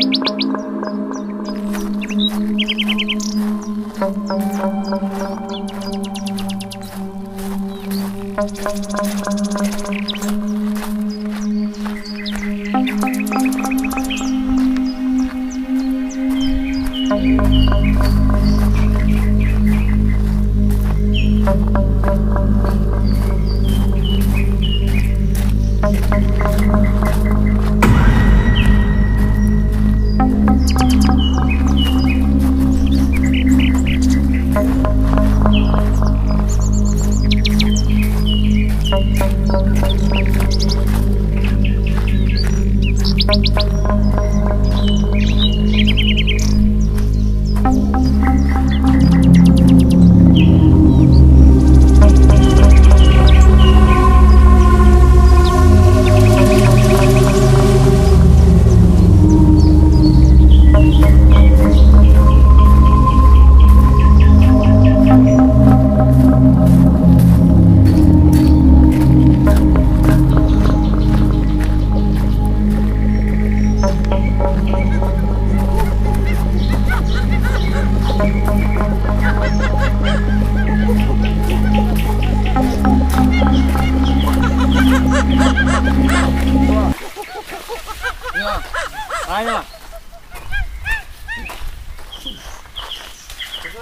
Thank you.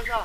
知道